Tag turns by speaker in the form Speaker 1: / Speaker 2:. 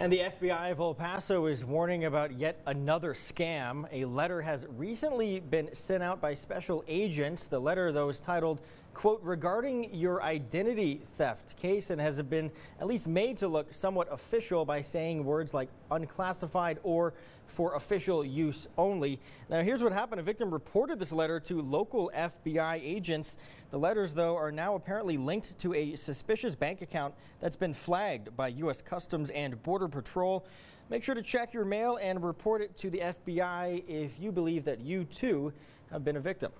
Speaker 1: And the FBI of El Paso is warning about yet another scam. A letter has recently been sent out by special agents. The letter, though, is titled, quote, regarding your identity theft case and has been at least made to look somewhat official by saying words like unclassified or for official use only. Now, here's what happened. A victim reported this letter to local FBI agents. The letters, though, are now apparently linked to a suspicious bank account that's been flagged by U.S. Customs and Border Patrol. Make sure to check your mail and report it to the FBI if you believe that you too have been a victim.